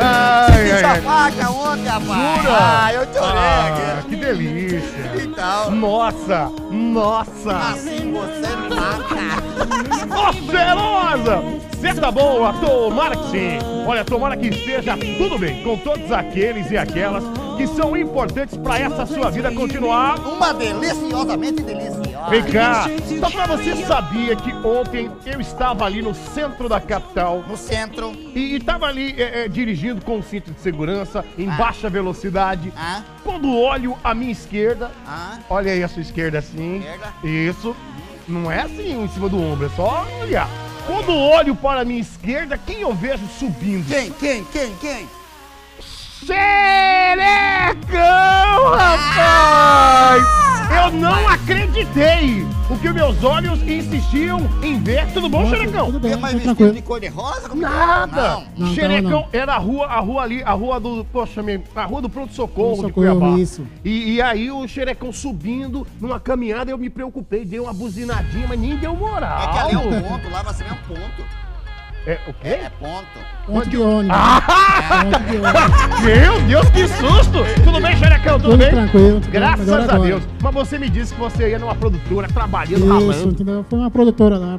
Ai, ai, ai. faca ontem, rapaz. Jura? Ah, eu chorei Ah, aqui. que delícia. Então, Nossa, nossa. assim você me mata. Ô, cheirosa! Você tá boa? Tomara que sim. Olha, tomara que esteja tudo bem com todos aqueles e aquelas que são importantes pra essa sua vida continuar. Uma deliciosamente deliciosa. Vem cá, só pra você sabia que ontem eu estava ali no centro da capital No centro. e estava ali é, é, dirigindo com o cinto de segurança em baixa velocidade. Ah, Quando olho à minha esquerda, ah, olha aí a sua esquerda assim. Esquerda. Isso. Não é assim em cima do ombro, é só olhar. Quando olho para a minha esquerda, quem eu vejo subindo? quem, quem, quem, quem? Xerecão, rapaz! Eu não acreditei! O que meus olhos insistiam em ver. Tudo bom, Xerecão? Tudo bem, Tem mais tô vestido de cor de rosa? Como que é? Nada! Não. Não, Xerecão não, era a rua, a rua ali, a rua do. Poxa, a rua do pronto-socorro de Cuiabá. isso. E, e aí o Xerecão subindo numa caminhada, eu me preocupei, dei uma buzinadinha, mas nem deu moral. É que ali é um ponto, lá você vê um ponto. É, o quê? É ponto. Ponto de ônibus. Ah! Ponto de ônibus. Meu Deus, que susto! Tudo bem, Xerecão? Tudo, Tudo bem? tranquilo. tudo Graças a agora. Deus. Mas você me disse que você ia numa produtora, trabalhando, Isso, ralando. entendeu? Foi uma produtora lá,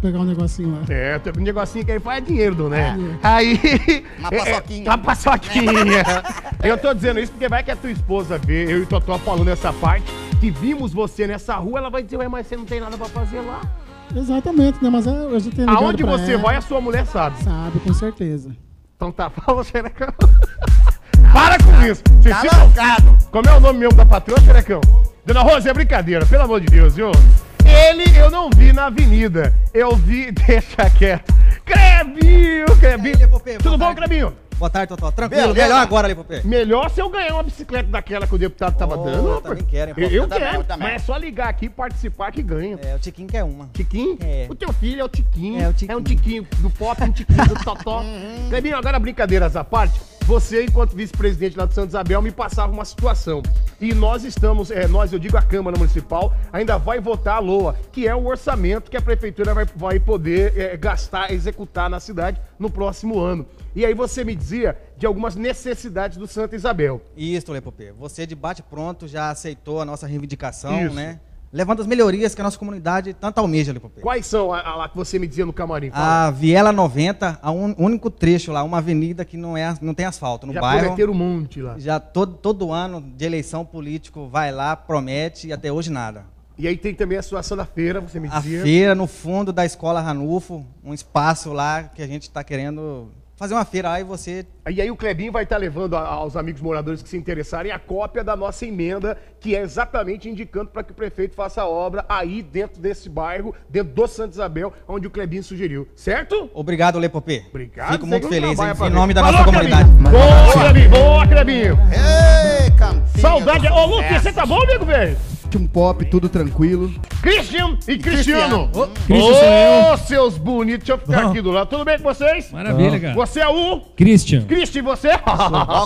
pegar um negocinho lá. É, tem um negocinho que aí faz dinheiro, né? É. Aí. Uma é, é, paçoquinha. Uma paçoquinha. eu tô dizendo isso porque vai que a tua esposa vê, eu e o Totó falando essa parte, que vimos você nessa rua, ela vai dizer, ué, mas você não tem nada pra fazer lá. Exatamente, né? Mas eu eu já tenho Aonde você ela, vai, a sua mulher sabe. Sabe, com certeza. Então tá, fala, Xerecão. Para com isso. Vocês Tá lascado. Como é o nome mesmo da patroa, Xerecão? Dona Rosa, é brincadeira, pelo amor de Deus, viu? Ele eu não vi na avenida. Eu vi. Deixa quieto. Crebinho, Crebinho. Lepopê, Tudo bom. Crebinho? Boa tarde, Totó. Tranquilo, Beleza. melhor agora, Lipopê. Melhor se eu ganhar uma bicicleta daquela que o deputado tava Oh, dando. eu também quero, hein. Eu, eu também, quero, eu também. mas é só ligar aqui e participar que ganha. É, o Tiquinho quer uma. Tiquinho? É. O teu filho é o Tiquinho. É, o Tiquinho. um Tiquinho do pop, um Tiquinho do Totó. Clebinho, agora brincadeiras à parte. Você, enquanto vice-presidente lá do Santa Isabel, me passava uma situação. E nós estamos, é, nós, eu digo a Câmara Municipal, ainda vai votar a LOA, que é o orçamento que a Prefeitura vai, vai poder é, gastar, executar na cidade no próximo ano. E aí você me dizia de algumas necessidades do Santa Isabel. Isso, Lepopê. Você de bate pronto já aceitou a nossa reivindicação, Isso. né? Levando as melhorias que a nossa comunidade tanto almeja, Lepopê. Quais são a, a lá que você me dizia no camarim? Fala. A Viela 90, a único trecho lá, uma avenida que não, é, não tem asfalto no Já bairro. prometeram um monte lá. Já todo, todo ano de eleição político vai lá, promete e até hoje nada. E aí tem também a situação da feira, você me A dizia. feira no fundo da escola Ranulfo, um espaço lá que a gente está querendo fazer uma feira lá e você E aí o Clebinho vai estar levando a- aos amigos moradores que se interessarem a cópia da nossa emenda, que é exatamente indicando para que o prefeito faça a obra aí dentro desse bairro, dentro do Santa Isabel, onde o Clebinho sugeriu. Certo? Obrigado, Lepopê. Obrigado. Fico muito feliz trabalha em, nome da Falou, nossa Clebinho. comunidade. Boa, Clebinho. Boa, Clebinho. Ei, campinho. Saudade. Ô, Luque, você tá bom, amigo, velho? Um pop, tudo tranquilo. Christian e Cristiano. Ô, Ô, seus bonitos. Deixa eu ficar aqui do lado. Tudo bem com vocês? Maravilha, cara. Você é o Christian. Christian e você?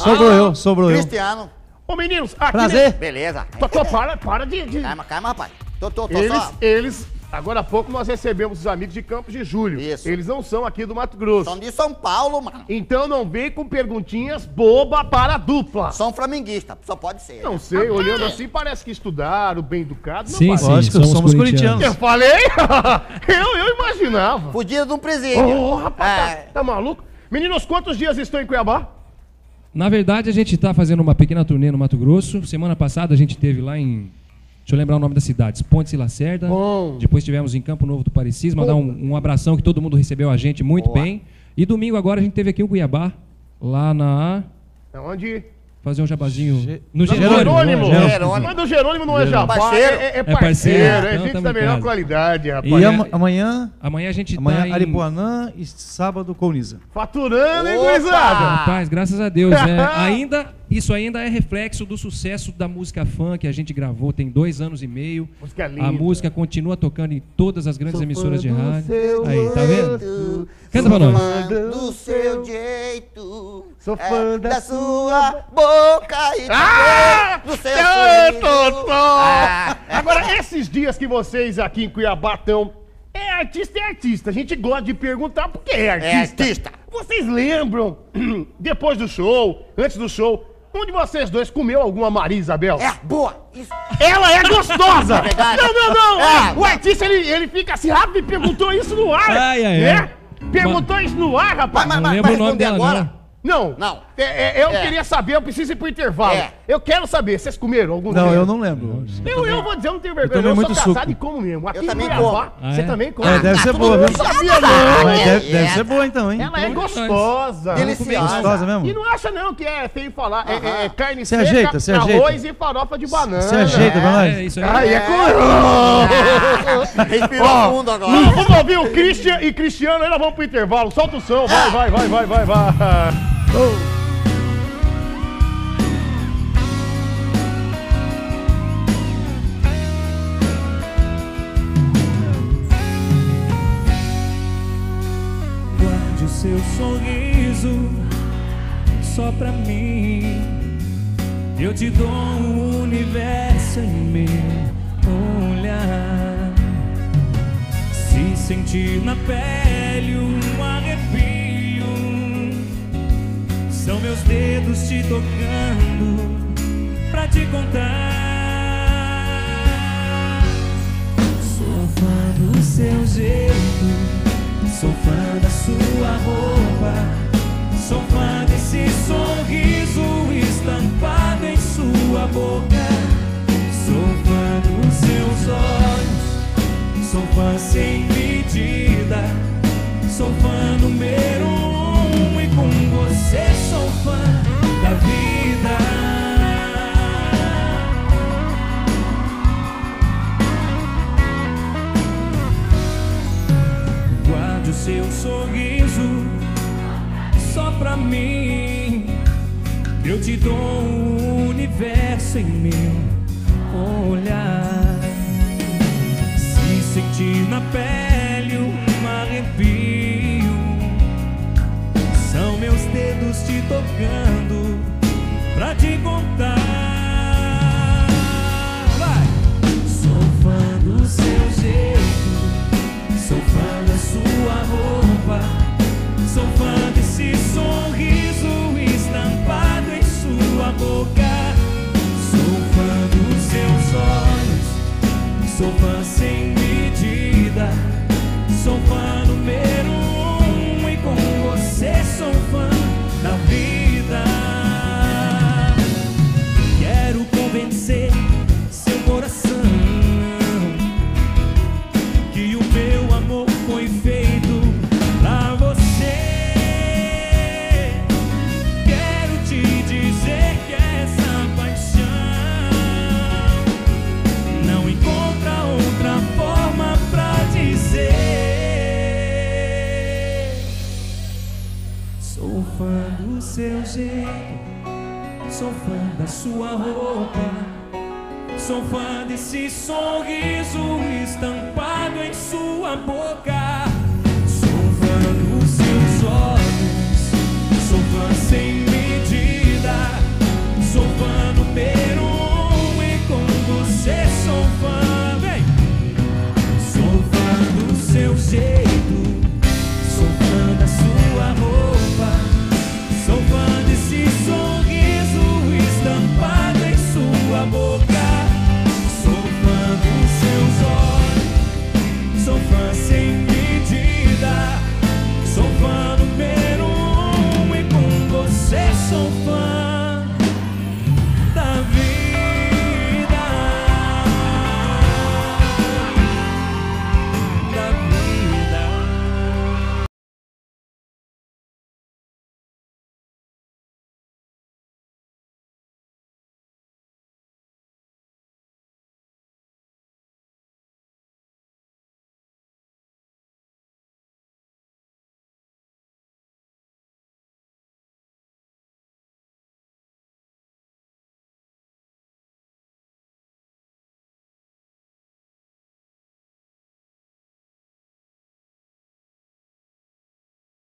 Sobrou eu, sobrou eu. Cristiano. Ô, meninos, aqui... Prazer. Beleza. Totó, para, para de... de- Calma, calma, rapaz. Tô, tô, tô Eles, só. eles, agora há pouco nós recebemos os amigos de Campos de Julho. Isso. Eles não são aqui do Mato Grosso. São de São Paulo, mano. Então não vem com perguntinhas boba para a dupla. São flamenguistas. Só pode ser. Não sei, olhando assim parece que estudaram, bem educados. não Sim, parece. sim, Lógico, somos, somos corintianos. Eu falei? eu, eu imaginava. Fugiram de um presídio. Ô, rapaz, É. tá, tá maluco? Meninos, quantos dias estão em Cuiabá? Na verdade, a gente está fazendo uma pequena turnê no Mato Grosso. Semana passada a gente teve lá em. Deixa eu lembrar o nome das cidades. Pontes e Lacerda. Bom. Depois tivemos em Campo Novo do Parecis. Mandar um, um abração que todo mundo recebeu a gente muito Boa. bem. E domingo agora a gente teve aqui em Cuiabá. Lá na. Onde? Fazer um jabazinho. Ge- No Jerônimo. Jerônimo. né? Jerônimo. Mas do Jerônimo não é jabá, Parceiro. é, é É parceiro, parceiro, é gente da melhor qualidade, rapaz. E é- ama- amanhã, Amanhã a gente amanhã tá em... Aripuanã e sábado Colniza. Faturando, hein, Opa! gurizada? Rapaz, graças a Deus. né? ainda, isso ainda é reflexo do sucesso da música fã que a gente gravou tem dois anos e meio. Música linda. A música continua tocando em todas as grandes Sou emissoras de rádio. seu Aí, tá vendo? Canta pra nós. Do seu jeito. Sou é, fã da da sua boca e Ah! do seu sorriso. Ah. Agora, esses dias que vocês aqui em Cuiabá estão, é artista é artista. A gente gosta de perguntar porque é artista. É artista. Vocês lembram, depois do show, antes do show, um de vocês dois comeu alguma Maria Isabel? É, boa. Isso. Ela é gostosa! É. Não, não, não! É, o artista, ele, ele fica assim rápido e perguntou isso no ar! Ai, ai, né? ai. Perguntou isso no ar, rapaz! Mas, mas, lembro mas o nome responder dela, agora? não. Não, Não. É, é, eu É. queria saber, eu preciso ir pro intervalo. É. Eu quero saber, vocês comeram algum Não, deles? eu não lembro. Eu, eu vou dizer, eu não tenho vergonha. tomei Eu, sou muito casado suco. e como mesmo. Aqui Eu também como. Ah, você é? também come. É, deve ser todo boa, viu? sabia, não. É, deve, deve ser boa então, hein? Ela é gostosa. Deliciosa. Gostosa mesmo? E não acha não que é feio falar. É, é- é carne Você seca, ajeita, você arroz e farofa de banana. Você ajeita pra nós? É isso aí. Ai, é com... Respirou Ó, fundo agora. Vamos ouvir o Christian e Cristiano, aí nós vamos pro intervalo. Solta o som, vai, vai, vai, vai, vai, vai. Guarde te dou o universo em meu olhar. Se sentir na pele um arrepio, são meus dedos te tocando pra te contar. Sou fã do seu jeito. Sou fã da sua roupa, sou fã desse sorriso boca. Sou fã dos seus olhos, sou fã sem medida. Sou fã número um e com você sou fã da vida. Guarde o seu sorriso só pra mim. Eu te dou o universo em meu olhar. Se sentir na pele um arrepio, são meus dedos te tocando sou fã fã do seu jeito, sou fã da sua roupa. Sou fã desse sorriso estampado em sua boca.